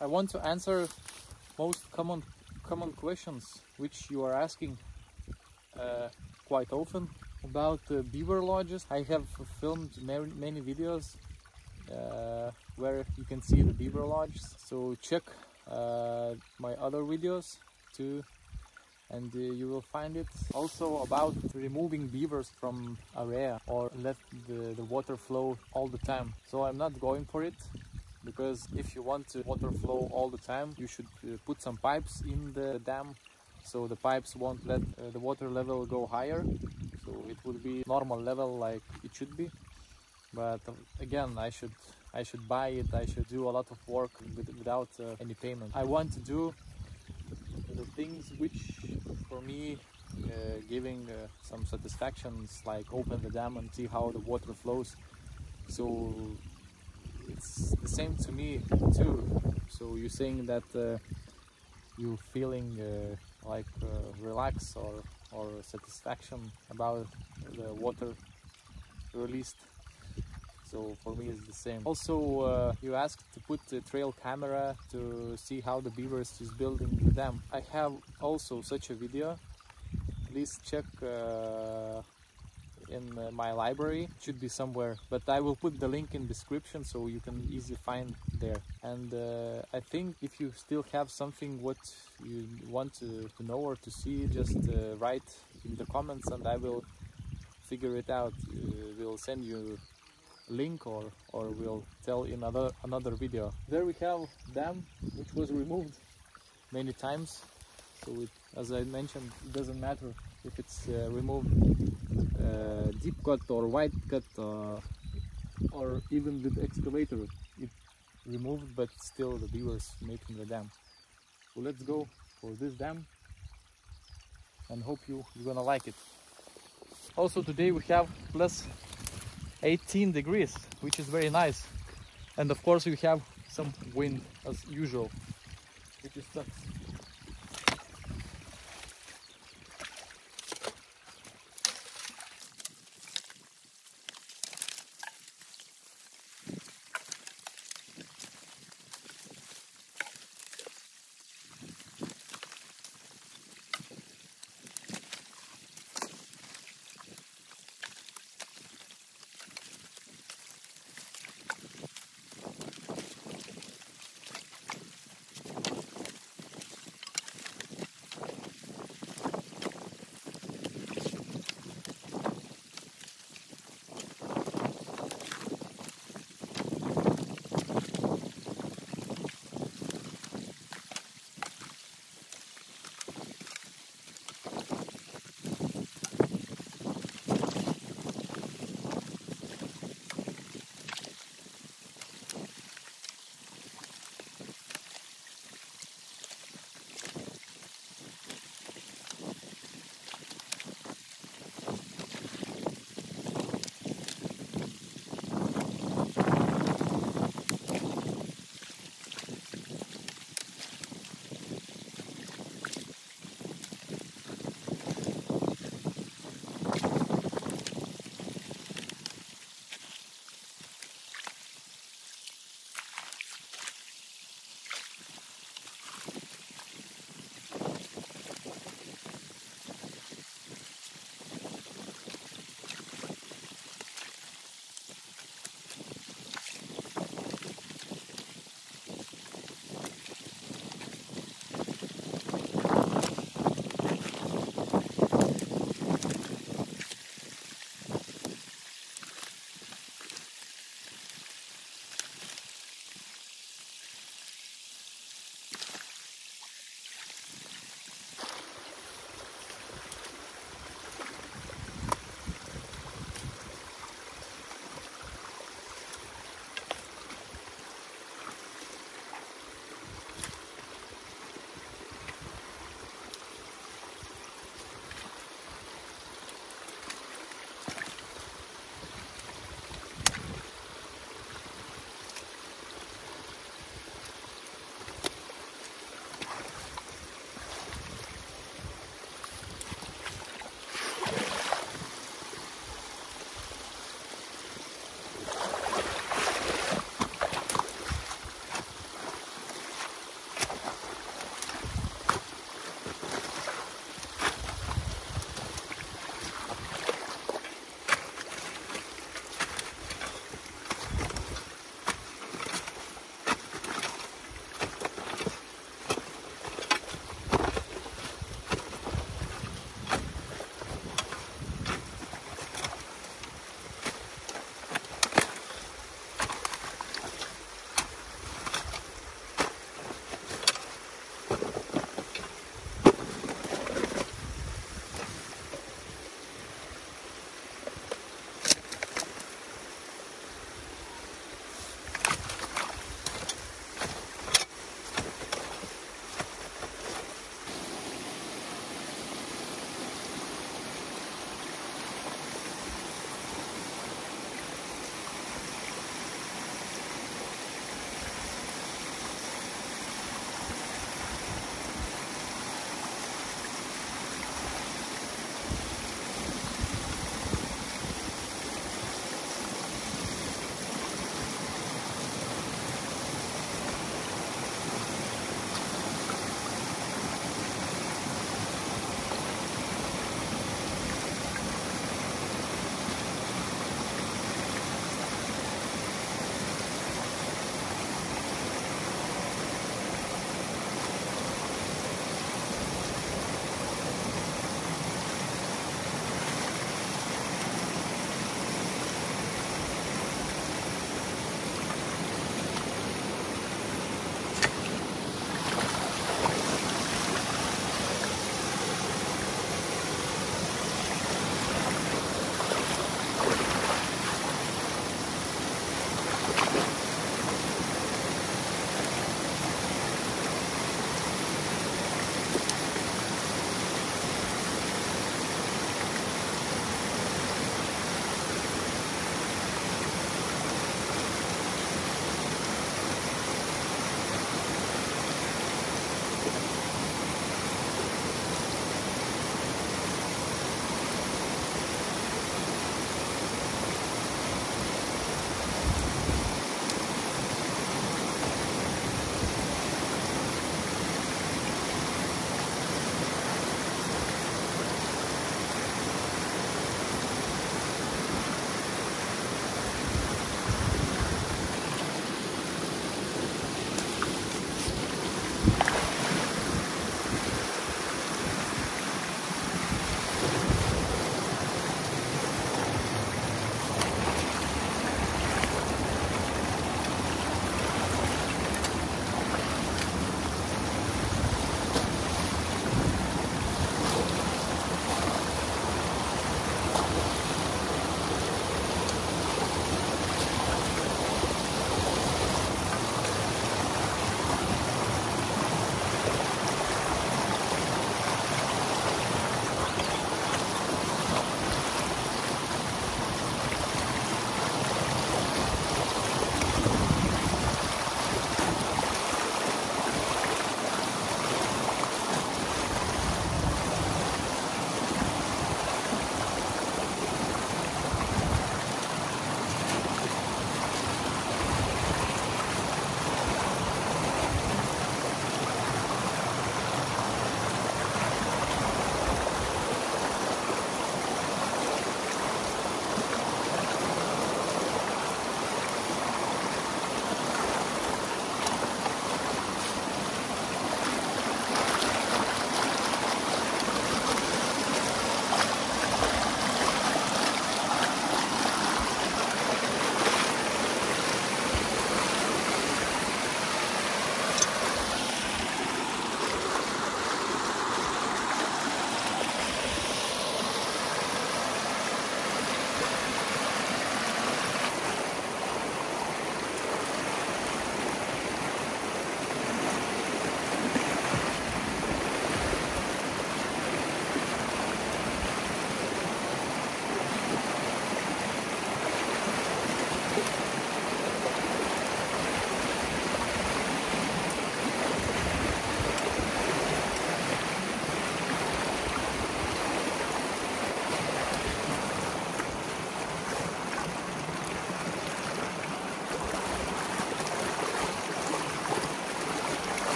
I want to answer most common common questions which you are asking uh, quite often about uh, beaver lodges. I have filmed many, many videos uh, where you can see the beaver lodges. So check uh, my other videos too and uh, you will find it also about removing beavers from area or let the, the water flow all the time so i'm not going for it because if you want to water flow all the time you should uh, put some pipes in the dam so the pipes won't let uh, the water level go higher. So it will be normal level like it should be. But uh, again i should i should buy it. I should do a lot of work with, without uh, any payment. I want to do the things which for me uh, giving uh, some satisfactions like open the dam and see how the water flows. So it's the same to me too. So you're saying that uh, you feeling uh, like uh, relax or or satisfaction about the water released? So for me it's the same. Also uh, you asked to put the trail camera to see how the beavers is building the dam. I have also such a video. Please check uh, in uh, my library. It should be somewhere but i will put the link in description so you can easily find there. And uh, i think if you still have something what you want to, to know or to see just uh, write in the comments and i will figure it out. Uh, we'll send you link or or we'll tell in another another video. There we have dam which was removed many times. So it, as i mentioned it doesn't matter if it's uh, removed uh, deep cut or wide cut uh, or even with excavator it removed but still the beavers making the dam. So let's go for this dam and hope you you're gonna like it. Also today we have plus 18 degrees which is very nice. And of course we have some wind as usual which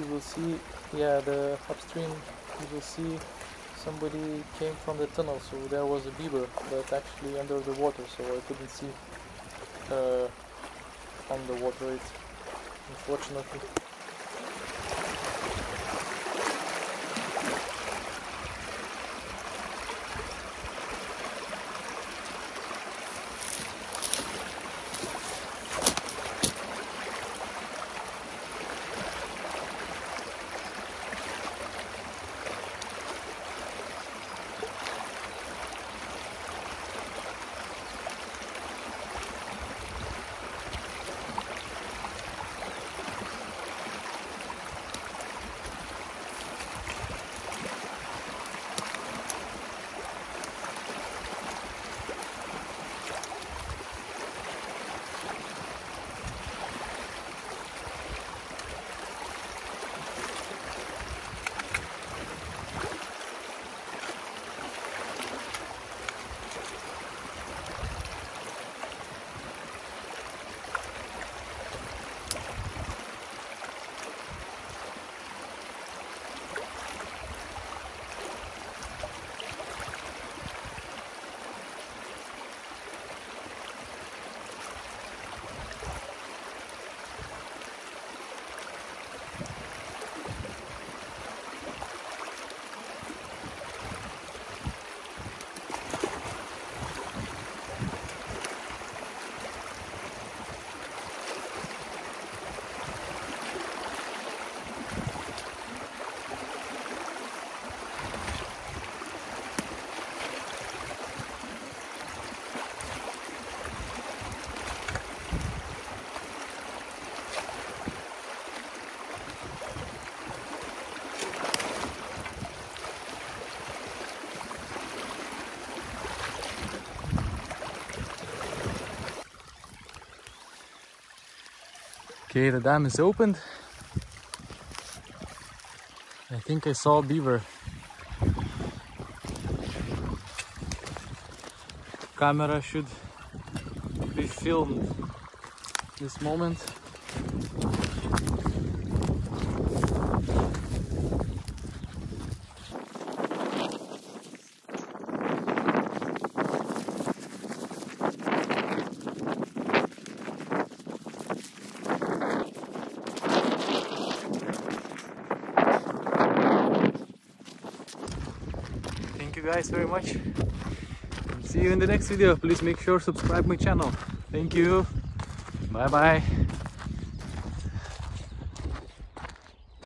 is see yeah the upstream you will see somebody came from the tunnel. So there was a beaver but actually under the water so I couldn't see uh, on the water it unfortunately Okay, the dam is opened. I think I saw a beaver. Camera should be filmed this moment. Guys very much. See you in the next video. Please make sure subscribe my channel. Thank you. Bye bye.